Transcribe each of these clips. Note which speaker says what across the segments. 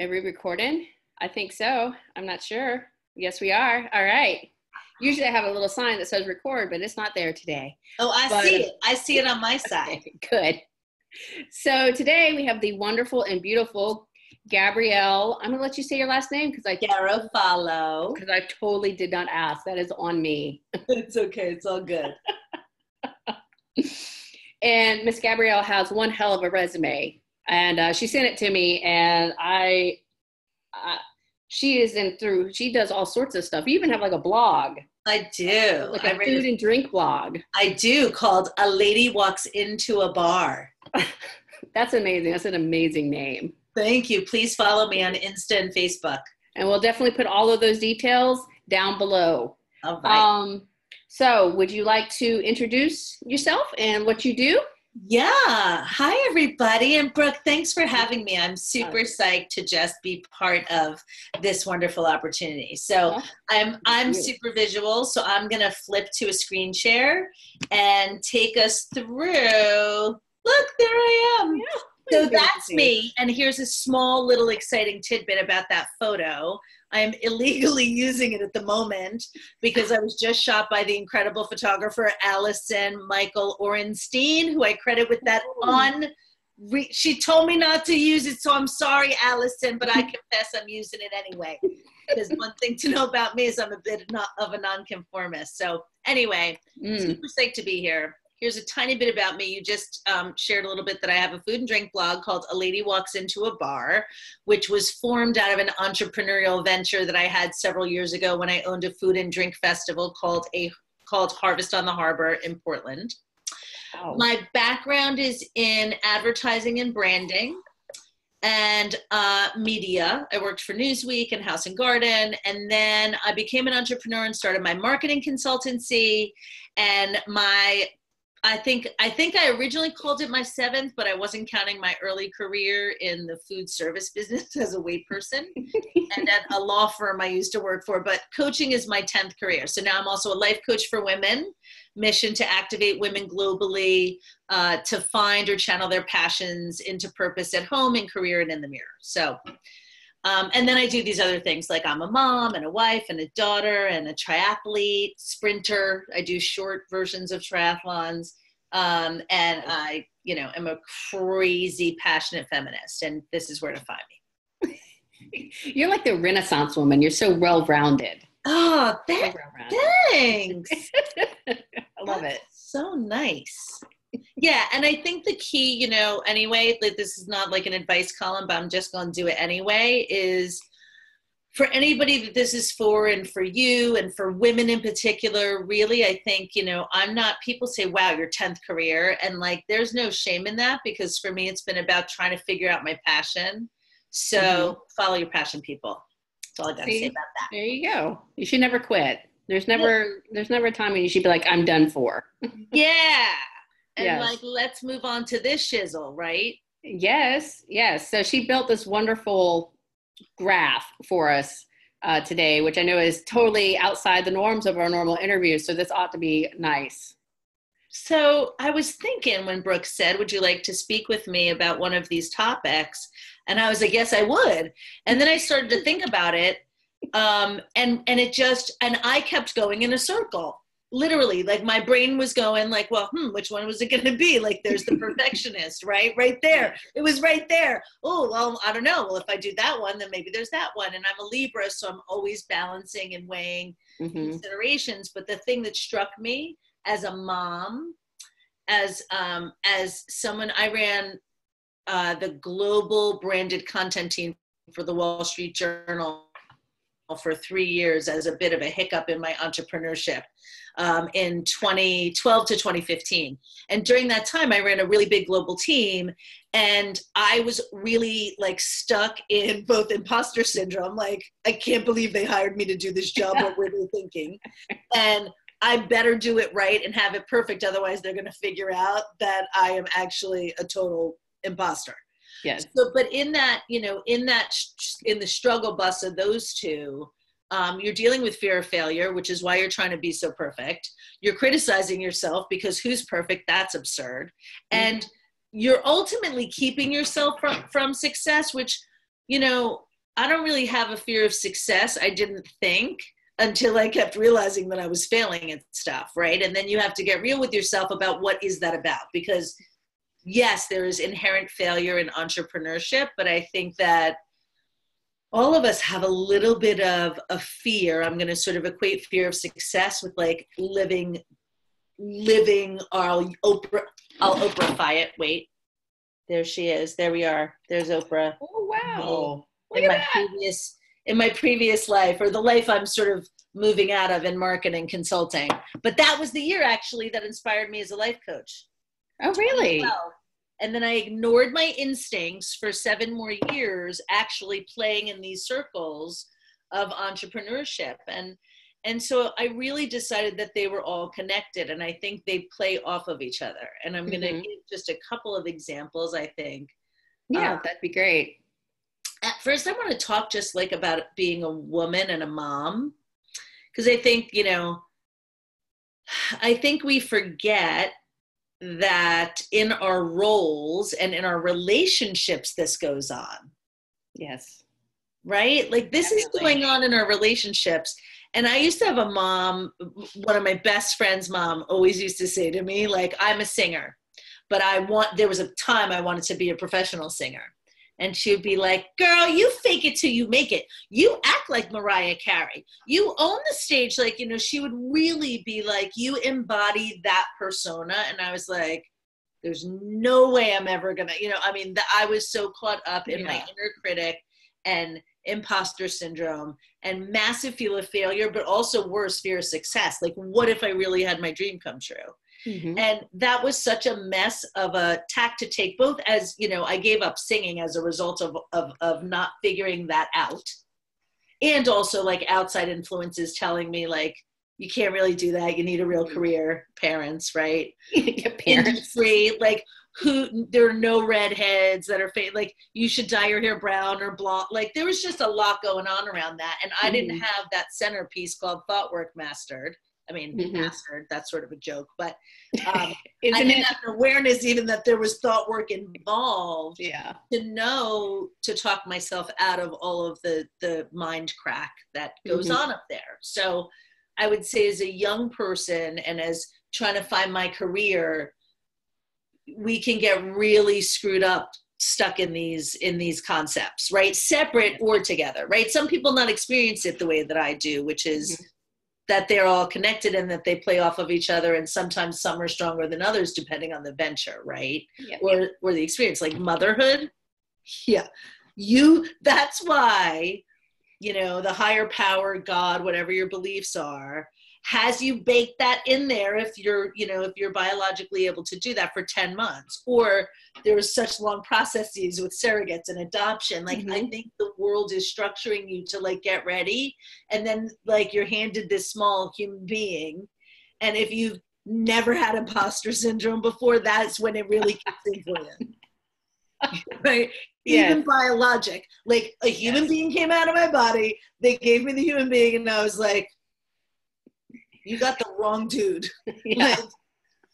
Speaker 1: Are we recording? I think so. I'm not sure. Yes, we are. All right. Usually I have a little sign that says record, but it's not there today.
Speaker 2: Oh, I
Speaker 1: But-
Speaker 2: see it. I see it on my side.
Speaker 1: Okay, good. So today we have the wonderful and beautiful Gabrielle. I'm gonna let you say your last name because I
Speaker 2: Garofalo.
Speaker 1: because I totally did not ask. That is on me.
Speaker 2: It's okay. It's all good.
Speaker 1: And Miss Gabrielle has one hell of a resume, and uh, she sent it to me, and I, uh, she is in through. She does all sorts of stuff. You even have like a blog,
Speaker 2: I do.
Speaker 1: like
Speaker 2: I,
Speaker 1: a
Speaker 2: read
Speaker 1: food and drink blog.
Speaker 2: I do called A Lady Walks Into a Bar.
Speaker 1: That's amazing. That's an amazing name.
Speaker 2: Thank you. Please follow me on Insta and Facebook.
Speaker 1: And we'll definitely put all of those details down below.
Speaker 2: All right.
Speaker 1: Um, so, would you like to introduce yourself and what you do?
Speaker 2: Yeah. Hi, everybody. And Brooke, thanks for having me. I'm super psyched to just be part of this wonderful opportunity. So
Speaker 1: Yeah.
Speaker 2: I'm I'm super visual, so I'm gonna flip to a screen share and take us through. Look, there I am. So that's me. And here's a small little exciting tidbit about that photo. I am illegally using it at the moment because I was just shot by the incredible photographer Allison Michael Orenstein, who I credit with that
Speaker 1: Oh.
Speaker 2: on. Re- she told me not to use it, so I'm sorry, Allison, but I confess I'm using it anyway. Because one thing to know about me is I'm a bit of a nonconformist. So anyway,
Speaker 1: Mm,
Speaker 2: super psyched to be here. Here's a tiny bit about me. You just um, shared a little bit that I have a food and drink blog called A Lady Walks Into a Bar, which was formed out of an entrepreneurial venture that I had several years ago when I owned a food and drink festival called a called Harvest on the Harbor in Portland.
Speaker 1: wow.
Speaker 2: My background is in advertising and branding and uh, media. I worked for Newsweek and House and Garden, and then I became an entrepreneur and started my marketing consultancy. And my, I think I think I originally called it my seventh, but I wasn't counting my early career in the food service business as a wait person and at a law firm I used to work for. But coaching is my 10th career. So now I'm also a life coach for women, mission to activate women globally uh, to find or channel their passions into purpose at home, in career, and in the mirror. So, um, and then I do these other things like I'm a mom and a wife and a daughter and a triathlete, sprinter. I do short versions of triathlons. Um, and I, you know, am a crazy passionate feminist, and this is where to find me.
Speaker 1: You're like the Renaissance woman. You're so well rounded.
Speaker 2: Oh, that, thanks.
Speaker 1: I love it.
Speaker 2: So nice. Yeah, and I think the key, you know, anyway, like this is not like an advice column, but I'm just going to do it anyway, is for anybody that this is for and for you and for women in particular, really, I think, you know, I'm not, people say, wow, your 10th career. And like, there's no shame in that because for me, it's been about trying to figure out my passion. So mm-hmm. follow your passion, people. That's all I got to say about that.
Speaker 1: There you go. You should never quit. There's never there's never a time when you should be like, I'm done for.
Speaker 2: Yeah. And
Speaker 1: Yes.
Speaker 2: like, let's move on to this shizzle, right?
Speaker 1: Yes, yes. So she built this wonderful graph for us uh, today, which I know is totally outside the norms of our normal interviews. So this ought to be nice.
Speaker 2: So I was thinking when Brooke said, Would you like to speak with me about one of these topics? And I was like, Yes, I would. And then I started to think about it. Um, and and it just and I kept going in a circle. Literally, like my brain was going like, well, hmm, which one was it going to be? Like, there's the perfectionist, right, right there. It was right there. Oh, well, I don't know. Well, if I do that one, then maybe there's that one. And I'm a Libra, so I'm always balancing and weighing
Speaker 1: hmm
Speaker 2: considerations but the thing that struck me as a mom as um as someone i ran uh the global branded content team for the wall street journal for three years as a bit of a hiccup in my entrepreneurship um, in 2012 to 2015 and during that time i ran a really big global team and i was really like stuck in both imposter syndrome like i can't believe they hired me to do this job. What were they thinking? And i better do it right and have it perfect otherwise they're going to figure out that i am actually a total imposter
Speaker 1: Yes.
Speaker 2: so but in that you know in that in the struggle bus of those two um, you're dealing with fear of failure which is why you're trying to be so perfect you're criticizing yourself because who's perfect that's absurd and you're ultimately keeping yourself from from success which you know I don't really have a fear of success. I didn't think until I kept realizing that I was failing at stuff, right? And then you have to get real with yourself about what is that about because yes, there is inherent failure in entrepreneurship, but I think that all of us have a little bit of a fear. I'm going to sort of equate fear of success with like living, living. I'll Oprah. I'll Oprahify it. Wait, there she is. There we are. There's Oprah.
Speaker 1: Oh wow!
Speaker 2: In my previous in my previous life, or the life I'm sort of moving out of in marketing consulting. But that was the year actually that inspired me as a life coach.
Speaker 1: Oh really?
Speaker 2: and then I ignored my instincts for seven more years, actually playing in these circles of entrepreneurship. And and so I really decided that they were all connected, and I think they play off of each other. And I'm going to mm-hmm. give just a couple of examples. I think.
Speaker 1: Yeah, uh, that'd be great.
Speaker 2: At first, I want to talk just like about being a woman and a mom, because I think you know, I think we forget that in our roles and in our relationships this goes on.
Speaker 1: Yes.
Speaker 2: Right? Like this Definitely. is going on in our relationships. And i used to have a mom one of my best friends mom always used to say to me like i'm a singer but i want there was a time i wanted to be a professional singer and she'd be like, Girl, you fake it till you make it. You act like Mariah Carey. You own the stage. Like, you know, she would really be like, You embody that persona. And I was like, There's no way I'm ever gonna, you know, I mean, the, I was so caught up in yeah. my inner critic and imposter syndrome and massive fear of failure, but also worse, fear of success. Like, what if I really had my dream come true? Mm-hmm. And that was such a mess of a tack to take, both as, you know, I gave up singing as a result of, of, of not figuring that out. And also like outside influences telling me like, you can't really do that. You need a real mm-hmm. career. Parents, right?
Speaker 1: parents.
Speaker 2: Free, like who there are no redheads that are fa- like you should dye your hair brown or blonde. Like there was just a lot going on around that, and I mm-hmm. didn't have that centerpiece called thought work mastered. I mean, mm-hmm. mastered, that's sort of a joke, but um, I didn't it? have an awareness even that there was thought work involved
Speaker 1: yeah.
Speaker 2: to know to talk myself out of all of the, the mind crack that goes mm-hmm. on up there. So I would say as a young person and as trying to find my career, we can get really screwed up stuck in these in these concepts right separate or together right some people not experience it the way that i do which is mm-hmm that they're all connected and that they play off of each other and sometimes some are stronger than others depending on the venture right?
Speaker 1: Yep.
Speaker 2: or or the experience like motherhood? Yeah. You that's why you know the higher power god whatever your beliefs are has you baked that in there if you're you know if you're biologically able to do that for 10 months or there's such long processes with surrogates and adoption like mm-hmm. i think the world is structuring you to like get ready and then like you're handed this small human being and if you've never had imposter syndrome before that's when it really kicks in for you right yes. even biologic like a human yes. being came out of my body they gave me the human being and i was like you got the wrong dude. yeah. Like,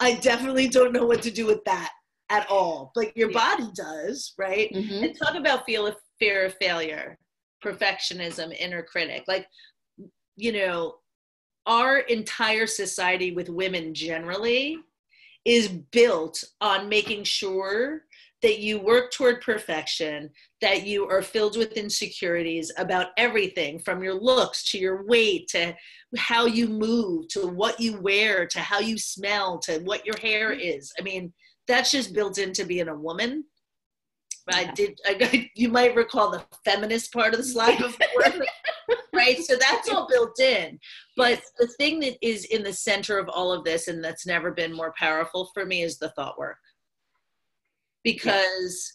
Speaker 2: I definitely don't know what to do with that at all. But your yeah. body does, right? Mm-hmm. And talk about feel of fear of failure, perfectionism, inner critic. Like, you know, our entire society with women generally is built on making sure that you work toward perfection, that you are filled with insecurities about everything from your looks to your weight to how you move to what you wear to how you smell to what your hair mm-hmm. is. I mean, that's just built into being a woman. I did. I, you might recall the feminist part of the slide before, right? So that's all built in. But the thing that is in the center of all of this, and that's never been more powerful for me, is the thought work because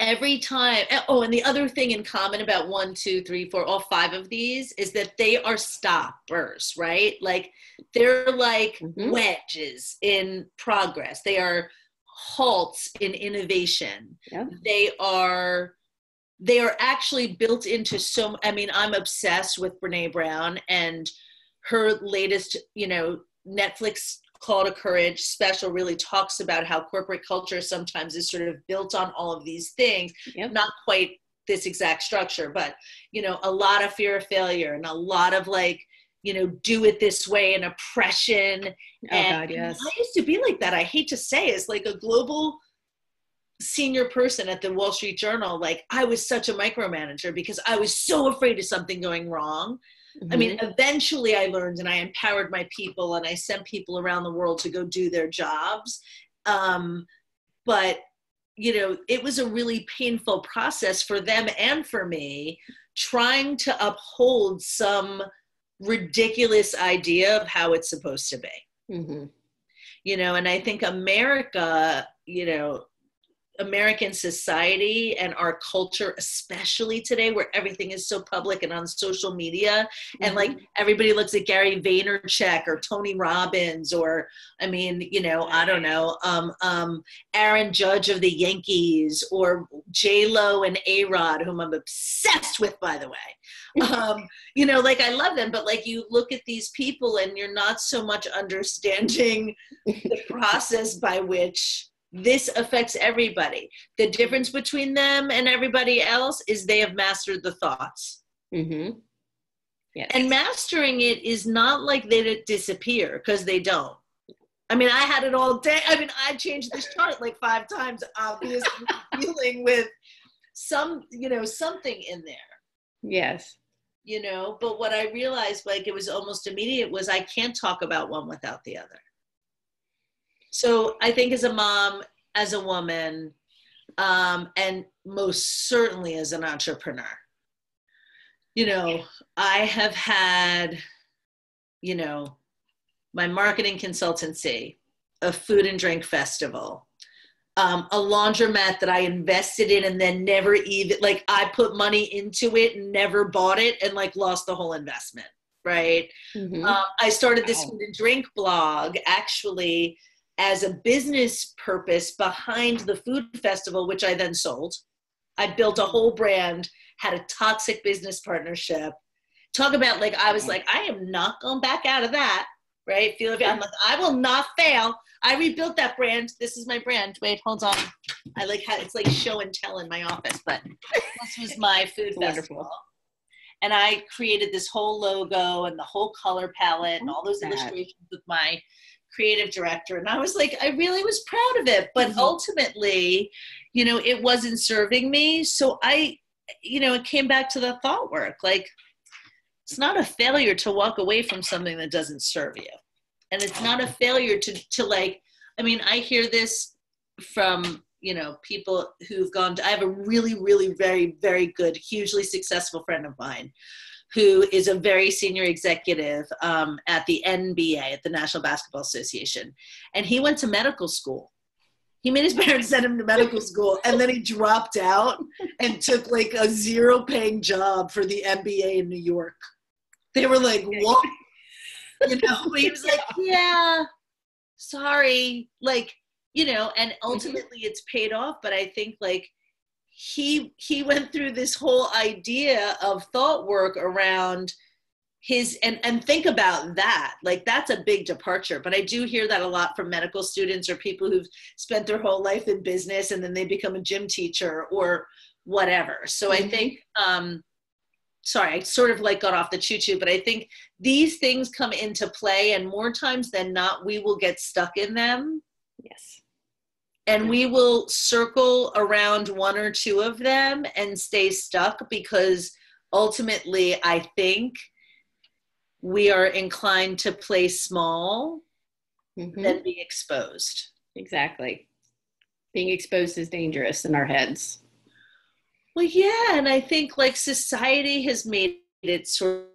Speaker 2: every time oh and the other thing in common about one two three four all five of these is that they are stoppers right like they're like mm-hmm. wedges in progress they are halts in innovation
Speaker 1: yeah.
Speaker 2: they are they are actually built into so i mean i'm obsessed with brene brown and her latest you know netflix Call to Courage special really talks about how corporate culture sometimes is sort of built on all of these things,
Speaker 1: yep.
Speaker 2: not quite this exact structure, but you know, a lot of fear of failure and a lot of like, you know, do it this way and oppression.
Speaker 1: Oh
Speaker 2: and
Speaker 1: God, yes.
Speaker 2: I used to be like that. I hate to say, as like a global senior person at the Wall Street Journal, like I was such a micromanager because I was so afraid of something going wrong. I mean,
Speaker 1: Mm-hmm.
Speaker 2: eventually I learned and I empowered my people and I sent people around the world to go do their jobs. Um, but, you know, it was a really painful process for them and for me trying to uphold some ridiculous idea of how it's supposed to be
Speaker 1: hmm
Speaker 2: you know and i think america you know american society and our culture especially today where everything is so public and on social media and like everybody looks at gary vaynerchuk or tony robbins or i mean you know i don't know um, um, aaron judge of the yankees or j lo and a rod whom i'm obsessed with by the way. Um, you know like i love them but like you look at these people and you're not so much understanding the process by which this affects everybody. The difference between them and everybody else is they have mastered the thoughts.
Speaker 1: Mm-hmm. Yes.
Speaker 2: And mastering it is not like they disappear because they don't. I mean, I had it all day. I mean, I changed this chart like five times, obviously dealing with some, you know, something in there,
Speaker 1: yes.
Speaker 2: you know. But what I realized, like it was almost immediate, was I can't talk about one without the other. So I think as a mom, as a woman, um, and most certainly as an entrepreneur, you know, I have had, you know, my marketing consultancy, a food and drink festival, um, a laundromat that I invested in and then never even, like, I put money into it and never bought it and like lost the whole investment, right?
Speaker 1: Mhm.
Speaker 2: Um, I started this
Speaker 1: Wow.
Speaker 2: food and drink blog actually as a business purpose behind the food festival, which I then sold. I built a whole brand, had a toxic business partnership. Talk about like I was like, I am not going back out of that, right? Feel I'm like, I will not fail. I rebuilt that brand. This is my brand. Wait, hold on. I like how it's like show and tell in my office, but this was my food
Speaker 1: Wonderful.
Speaker 2: festival and I created this whole logo and the whole color palette and all those illustrations with my creative director. And I was like, I really was proud of it. But
Speaker 1: Mhm.
Speaker 2: ultimately, you know, it wasn't serving me. So I, you know, it came back to the thought work. Like, it's not a failure to walk away from something that doesn't serve you. And it's not a failure to, to like, I mean, I hear this from you know people who've gone to, i have a really really very very good hugely successful friend of mine who is a very senior executive um, at the nba at the national basketball association. And he went to medical school. He made his parents send him to medical school and then he dropped out and took like a zero paying job for the nba in new york. They were like what? You know but he was like yeah sorry. Like you know and ultimately it's paid off but i think like he he went through this whole idea of thought work around his and and think about that like that's a big departure but i do hear that a lot from medical students or people who've spent their whole life in business and then they become a gym teacher or whatever so i
Speaker 1: Mhm.
Speaker 2: think um sorry i sort of like got off the choo choo but i think these things come into play and more times than not we will get stuck in them
Speaker 1: Yes.
Speaker 2: And we will circle around one or two of them and stay stuck because ultimately i think we are inclined to play small
Speaker 1: Mhm.
Speaker 2: than be exposed
Speaker 1: Exactly. Being exposed is dangerous in our heads.
Speaker 2: well yeah and i think like society has made it sort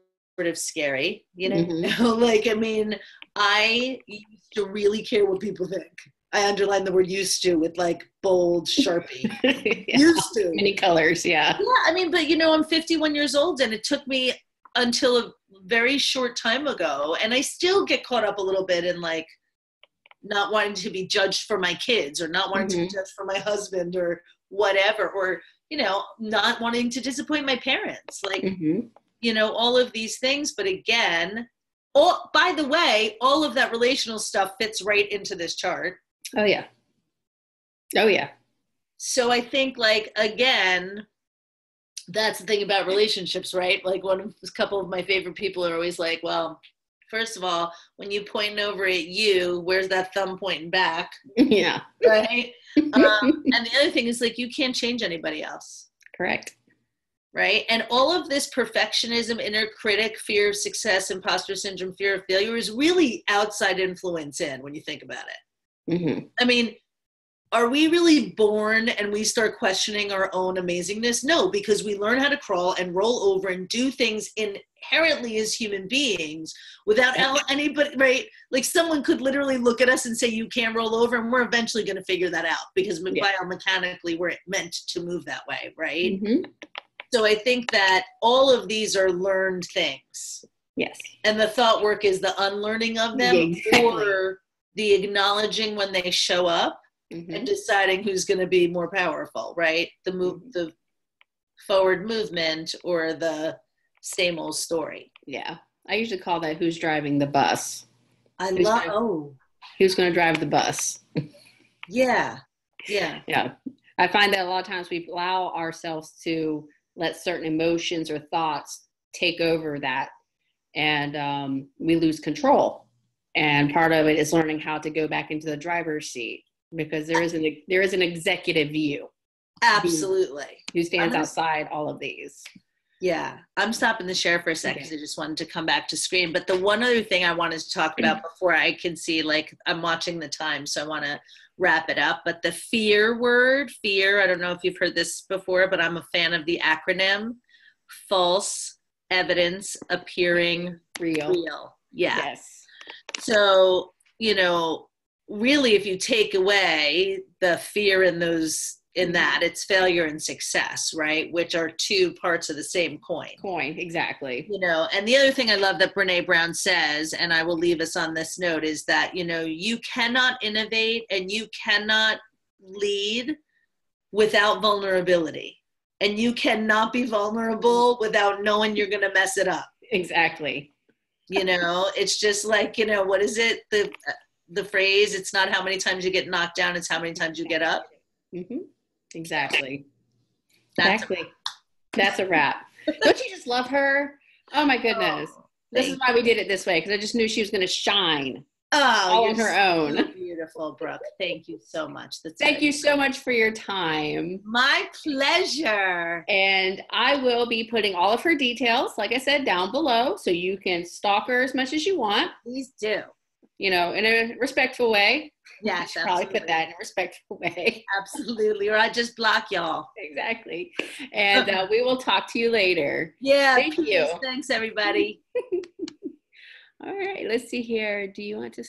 Speaker 2: of scary you know
Speaker 1: Mhm.
Speaker 2: like i mean i used to really care what people think i underline the word used to with like bold sharpie
Speaker 1: Yeah.
Speaker 2: used to
Speaker 1: Many colors, yeah.
Speaker 2: Yeah, I mean, but you know, I'm 51 years old, and it took me until a very short time ago, and I still get caught up a little bit in like not wanting to be judged for my kids, or not wanting to be judged for my husband, or whatever, or you know, not wanting to disappoint my parents, like
Speaker 1: hmm
Speaker 2: you know, all of these things. But again, all by the way, all of that relational stuff fits right into this chart.
Speaker 1: Oh yeah. Oh yeah.
Speaker 2: so i think like again that's the thing about relationships, right? Like one of a couple of my favorite people are always like, well, first of all, when you pointing over at you, where's that thumb pointing back?
Speaker 1: Yeah.
Speaker 2: Right. um, and the other thing is like you can't change anybody else.
Speaker 1: Correct.
Speaker 2: Right. And all of this perfectionism, inner critic, fear of success, imposter syndrome, fear of failure is really outside influence in when you think about it.
Speaker 1: Mm-hmm.
Speaker 2: I mean, are we really born and we start questioning our own amazingness? No, because we learn how to crawl and roll over and do things inherently as human beings without anybody, right? Like someone could literally look at us and say, you can't roll over, and we're eventually going to figure that out because yeah. biomechanically we're meant to move that way, right?
Speaker 1: Mm-hmm.
Speaker 2: So I think that all of these are learned things.
Speaker 1: Yes.
Speaker 2: And the thought work is the unlearning of them exactly. or the acknowledging when they show up mm-hmm. and deciding who's going to be more powerful, right? The move, mm-hmm. the forward movement or the same old story.
Speaker 1: Yeah, I usually call that who's driving the bus.
Speaker 2: I love. Oh,
Speaker 1: who's going to drive the bus?
Speaker 2: yeah, yeah,
Speaker 1: yeah. I find that a lot of times we allow ourselves to let certain emotions or thoughts take over that, and um, we lose control. And part of it is learning how to go back into the driver's seat because there is an there is an executive view.
Speaker 2: Absolutely.
Speaker 1: Who, who stands outside all of these.
Speaker 2: Yeah, I'm stopping the share for a second okay. I just wanted to come back to screen. But the one other thing I wanted to talk about mm. before I can see, like, I'm watching the time, so I want to wrap it up. But the fear word, fear, I don't know if you've heard this before, but I'm a fan of the acronym false evidence appearing
Speaker 1: real.
Speaker 2: Real. Yeah.
Speaker 1: Yes.
Speaker 2: So, you know, really if you take away the fear in those in mm-hmm. that it's failure and success right? Which are two parts of the same coin.
Speaker 1: Coin exactly.
Speaker 2: You know and the other thing i love that brene brown says and i will leave us on this note is that you know you cannot innovate and you cannot lead without vulnerability. And you cannot be vulnerable without knowing you're going to mess it up.
Speaker 1: Exactly
Speaker 2: you know it's just like you know what is it? The the phrase it's not how many times you get knocked down it's how many times you get up.
Speaker 1: Mm-hmm. exactly. That's exactly. A that's a wrap. Don't you just love her? Oh my goodness. Oh, this is why we did it this way because i just knew she was going to shine
Speaker 2: oh
Speaker 1: all on her so own
Speaker 2: beautiful brooke thank you so much
Speaker 1: that's thank you so much for your time
Speaker 2: my pleasure
Speaker 1: and i will be putting all of her details like i said down below so you can stalk her as much as you want
Speaker 2: please do
Speaker 1: you know, in a respectful way.
Speaker 2: Yes,
Speaker 1: probably put that in a respectful way.
Speaker 2: Absolutely, or I just block y'all.
Speaker 1: Exactly. And uh, we will talk to you later.
Speaker 2: Yeah.
Speaker 1: Thank
Speaker 2: please.
Speaker 1: you.
Speaker 2: Thanks, everybody.
Speaker 1: All right. Let's see here. Do you want to?